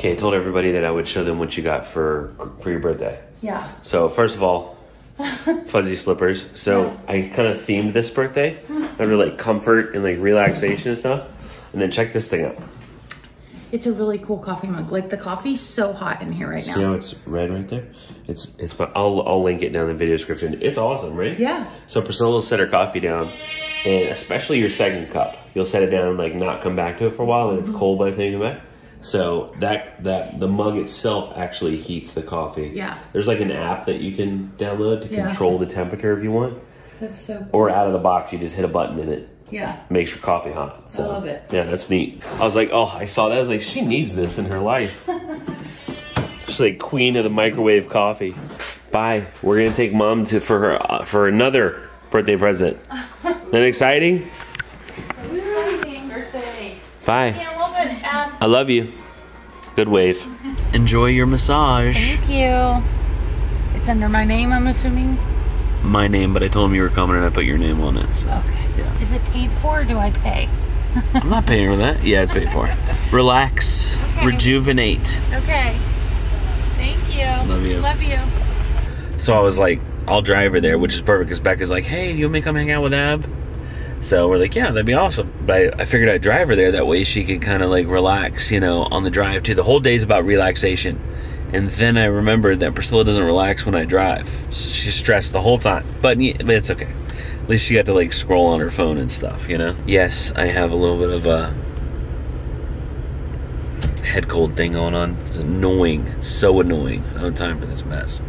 Okay, I told everybody that I would show them what you got for for your birthday. Yeah. So first of all, fuzzy slippers. So I kind of themed this birthday under like comfort and like relaxation and stuff. And then check this thing out. It's a really cool coffee mug. Like the coffee's so hot in here right now. See how it's red right there? It's it's. my- I'll I'll link it down in the video description. It's awesome, right? Yeah. So Priscilla will set her coffee down, and especially your second cup, you'll set it down and like not come back to it for a while, and it's mm-hmm. cold by the time you come back. So that that the mug itself actually heats the coffee. Yeah. There's like an app that you can download to Yeah. control the temperature if you want, That's so cool. or out of the box you just hit a button and it Yeah. makes your coffee hot. So, love it. Yeah, that's neat. I was like, oh, I saw that. I was like, she needs this in her life. She's like queen of the microwave coffee. Bye. We're gonna take mom to for her uh, for another birthday present. Isn't that exciting? Birthday. Bye. I love it. I love you. Good wave. Enjoy your massage. thank you. It's under my name, I'm assuming. My name, but I told him you were coming and I put your name on it. So Okay. Yeah. Is it paid for or do I pay? I'm not paying for that. Yeah, it's paid for. Relax. Okay. Rejuvenate. Okay. Thank you. Love you. Love you. So I was like, I'll drive her there, which is perfect because Becca's like, hey, you want me to come hang out with Ab? So we're like, yeah, that'd be awesome. But I, I figured I'd drive her there. That way she could kind of like relax, you know, on the drive too. The whole day's about relaxation. And then I remembered that Priscilla doesn't relax when I drive. She's stressed the whole time. But, but it's okay. At least she got to like scroll on her phone and stuff, you know? Yes, I have a little bit of a head cold thing going on. It's annoying. It's so annoying. I don't have time for this mess.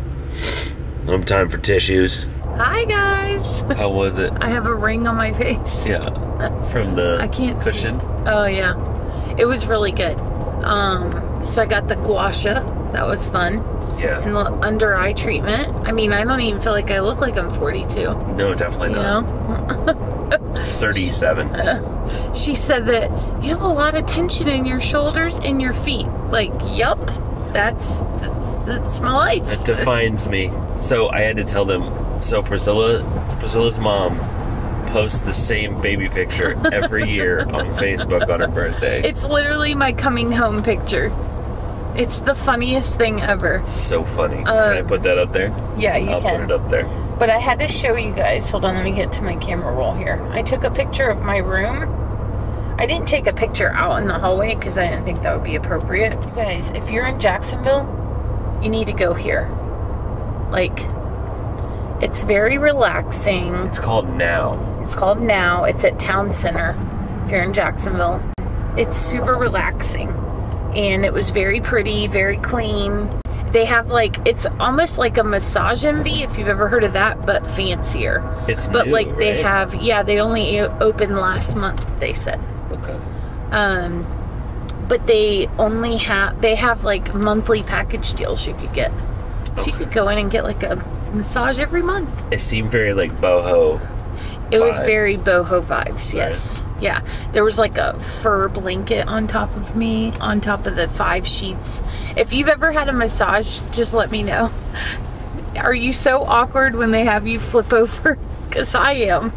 I don't time for tissues. Hi guys. How was it? I have a ring on my face. Yeah. From the I can't see. cushion. Oh yeah, it was really good. Um, so I got the gua sha. That was fun. Yeah. And the under eye treatment. I mean, I don't even feel like I look like I'm 42. No, definitely not. know. 37. She said that you have a lot of tension in your shoulders and your feet. Like, yup, that's that's my life. It defines me. So I had to tell them. So Priscilla, Priscilla's mom posts the same baby picture every year on Facebook on her birthday. It's literally my coming home picture. It's the funniest thing ever. It's so funny. Uh, can I put that up there? Yeah, you I'll can. put it up there. But I had to show you guys. Hold on, let me get to my camera roll here. I took a picture of my room. I didn't take a picture out in the hallway because I didn't think that would be appropriate. You guys, if you're in Jacksonville, you need to go here. Like, it's very relaxing. It's called Now. It's called Now. It's at Town Center if you're in Jacksonville. It's super relaxing. And it was very pretty, very clean. They have like, it's almost like a massage envy if you've ever heard of that, but fancier. It's But new, like they have, yeah, they only opened last month, they said. Okay. Um, but they only have, they have like monthly package deals you could get. So you could go in and get like a massage every month. It seemed very like boho. It was very boho vibes, yes. Yeah. There was like a fur blanket on top of me, on top of the five sheets. If you've ever had a massage, just let me know. Are you so awkward when they have you flip over? Because I am.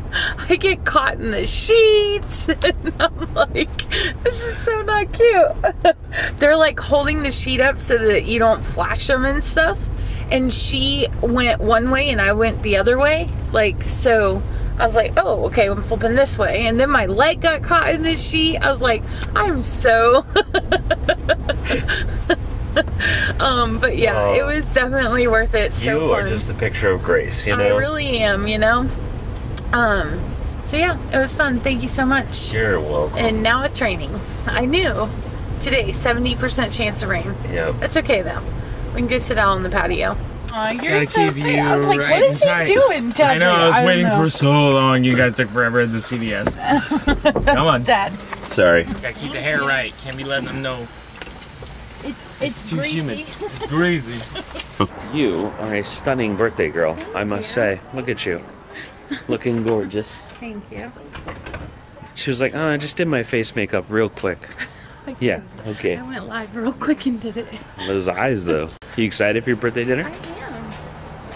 I get caught in the sheets. And I'm like, this is so not cute. They're like holding the sheet up so that you don't flash them and stuff. And she went one way and I went the other way. Like, so I was like, oh, okay, I'm flipping this way. And then my leg got caught in the sheet. I was like, I'm so. um, but yeah, it was definitely worth it. So you fun. are just the picture of grace, you know? I really am, you know? Um, so yeah, it was fun. Thank you so much. You're welcome. And now it's raining. I knew today, 70% chance of rain. Yep. That's okay though. We can go sit out on the patio. Aw, you're Gotta so keep sweet. you I was like, right what is inside. he doing, Dudley? I know, I was don't waiting know. for so long. You guys took forever at the CVS. Come on. Dad. Sorry. Gotta keep the hair right. Can't be letting them know It's it's, it's too greasy. humid. It's greasy. You are a stunning birthday girl, I must say. Look at you. Looking gorgeous. Thank you. She was like, oh, I just did my face makeup real quick. Yeah, okay. I went live real quick and did it. Those eyes, though. You excited for your birthday dinner? I am.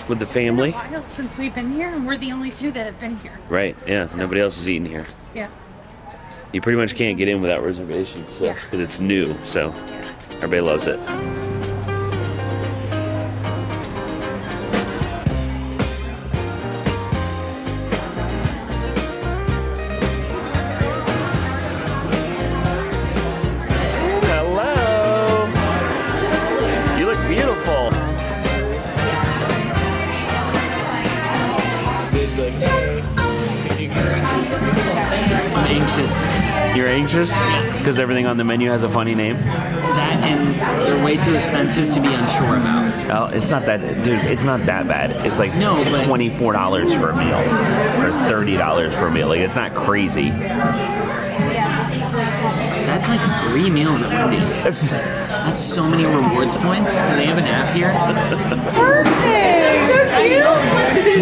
with the It's family? been a while since we've been here, and we're the only two that have been here. Right, yeah. Nobody else is eating here. Yeah. You pretty much can't get in without reservations, so Yeah. because it's new. So, Yeah. Everybody loves it. Anxious. You're anxious because everything on the menu has a funny name. That and they're way too expensive to be unsure about. Oh, it's not that, dude. It's not that bad. It's like No, twenty four dollars for a meal or thirty dollars for a meal. Like it's not crazy. That's like three meals at Wendy's. That's so many rewards points. Do they have an app here? Perfect. So cute.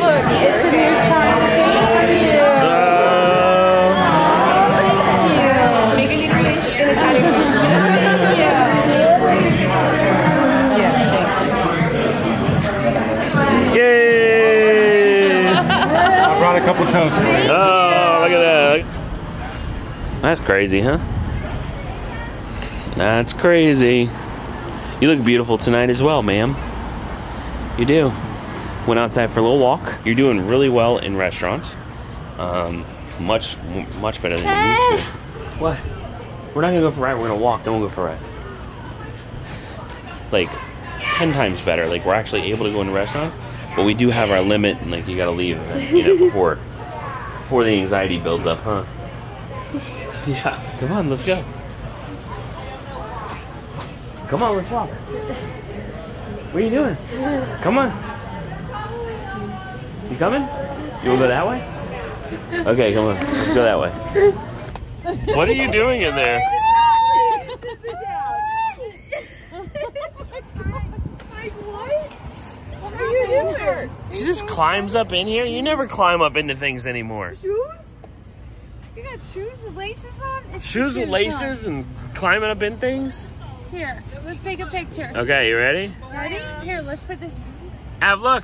Look, it's a new time. I brought a couple toasts for you. Oh, look at that. That's crazy, huh? That's crazy. You look beautiful tonight as well, ma'am. You do. Went outside for a little walk. You're doing really well in restaurants. Um, much, much better than you to. What? We're not gonna go for a ride. We're gonna walk. Then we'll go for a ride. Like ten times better. Like we're actually able to go into restaurants, but we do have our limit, and like you gotta leave, you know, before before the anxiety builds up, huh? Yeah. Come on, let's go. Come on, let's walk. What are you doing? Come on. You coming? You wanna go that way? Okay, come on. Let's go that way. What are you doing in there? Just climbs up in here. You never climb up into things anymore. Shoes? You got shoes with laces on? It's Shoes with on. laces and climbing up in things. Here, let's take a picture. Okay, you ready? Ready? Here, let's put this. Av, look.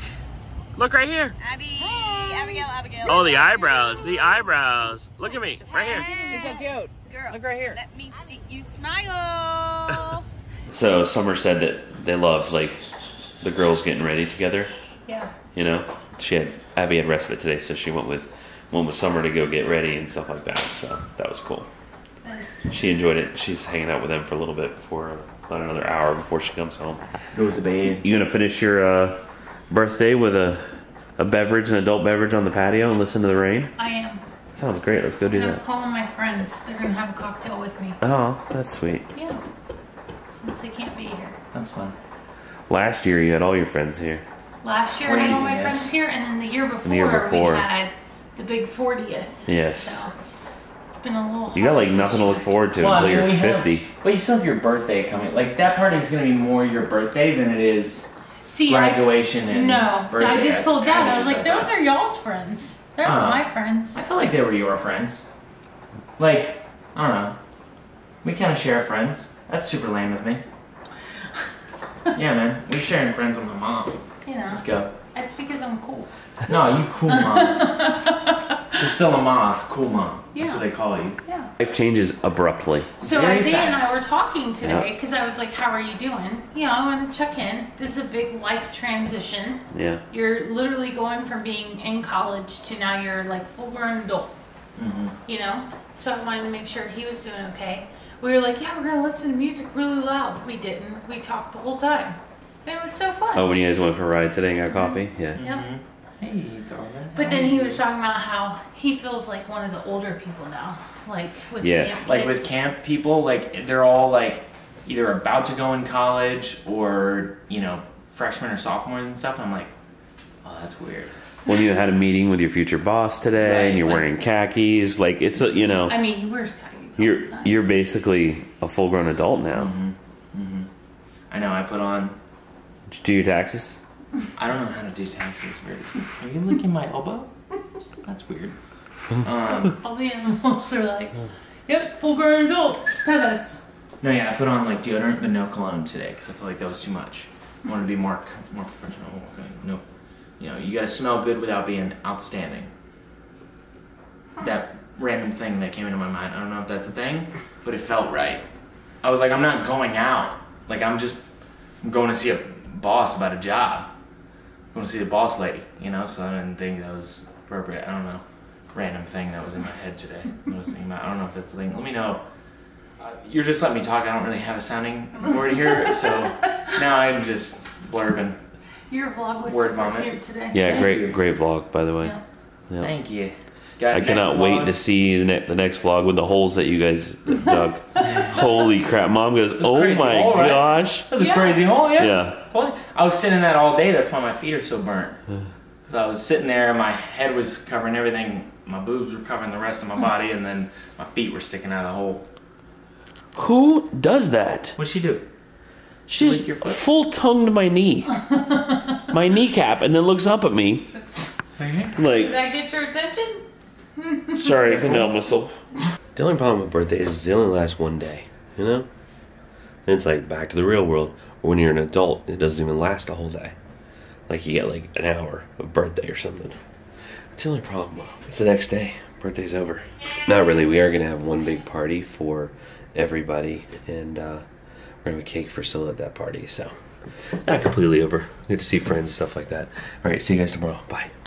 Look right here. Abbie, Abigail, Abigail. Oh, the eyebrows. The eyebrows. Look at me. Right here. It's so cute. Girl, Look right here. let me see you smile. So Summer said that they loved like the girls getting ready together. Yeah. You know, she had Abbie had respite today, so she went with went with Summer to go get ready and stuff like that. So that was cool. She enjoyed it. She's hanging out with them for a little bit before about another hour before she comes home. Goes to bed. You gonna finish your uh, birthday with a a beverage, an adult beverage on the patio, and listen to the rain? I am. Sounds great. Let's go do And I'm that. calling my friends. They're gonna have a cocktail with me. Oh, that's sweet. Yeah. Since they can't be here. That's fun. Last year you had all your friends here. Last year I had all my friends here, and then the year before, the year before. we had the big 40th. Yes. So it's been a little. You got like nothing to look forward to Well, until I you're mean, we have- 50. But you still have your birthday coming. Like that party is gonna be more your birthday than it is See, I, graduation and no, birthday. I just told Dad. I was like, like those are y'all's friends. They're not Uh-huh. my friends. I felt like they were your friends. Like, I don't know. We kind of share friends. That's super lame of me. Yeah, man. We're sharing friends with my mom. You know, Let's go. it's because I'm cool. No, you cool mom. You're still a Moss, cool mom. That's what they call you. Yeah. Life changes abruptly. So Very Isaiah and I fast. were talking today Yeah. because I was like, "How are you doing?" You know, I want to check in. This is a big life transition. Yeah. You're literally going from being in college to now you're like full grown adult. Mm-hmm. You know, so I wanted to make sure he was doing okay. We were like, "Yeah, we're gonna listen to music really loud." We didn't. We talked the whole time. And it was so fun. Oh, when you guys went for a ride today and got coffee? Yeah. Yep. Hey, darling. But then he was talking about how he feels like one of the older people now, like with Yeah. camp Like with camp people, like they're all like either about to go in college or you know freshmen or sophomores and stuff. And I'm like, oh, that's weird. When you had a meeting with your future boss today Right, and you're like- wearing khakis, like it's a, you know, I mean, he wears khakis. all you're the time. you're basically a full grown adult now. I know. I put on. Did you do your taxes? I don't know how to do taxes. Very. Are you licking my elbow? That's weird. Um, All the animals are like, "Yep, full grown adult. Pet us." no, yeah, I put on like deodorant but no cologne today because I feel like that was too much. I want to be more more professional. No, you know, you gotta smell good without being outstanding. That random thing that came into my mind. I don't know if that's a thing, but it felt right. I was like, I'm not going out Like I'm just I'm going to see a boss about a job. going to see the boss lady, you know. So I didn't think that was appropriate. I don't know. Random thing that was in my head today. I was thinking about. I don't know if that's a thing. Let me know. Uh, you're just letting me talk. I don't really have a sounding board here, so now I'm just blurbing. Your vlog was Word super vomit. cute today. Yeah, Thank great, you. great vlog, by the way. Yeah. Yeah. Thank you. Got I next cannot wait to see the, ne- the next vlog with the holes that you guys dug. Holy crap! Mom goes, "Oh my hole, right? gosh!" That's a Yeah. crazy hole, yeah. Yeah. I was sitting in that all day. That's why my feet are so burnt. Because I was sitting there, my head was covering everything. My boobs were covering the rest of my hmm. body, and then my feet were sticking out of the hole. Who does that? What'd she do? She's Lick full tongued my knee, my kneecap, and then looks up at me Like, Did like, that get your attention? "Sorry, I couldn't help myself." The only problem with birthdays is they only last one day, you know. And it's like back to the real world. When you're an adult, it doesn't even last a whole day. Like you get like an hour of birthday or something. It's the only problem. Mom. It's the next day. Birthday's over. Not really. We are gonna have one big party for everybody, and uh, we're gonna cake for Syl at that party. So not completely over. Good to see friends, stuff like that. All right. See you guys tomorrow. Bye.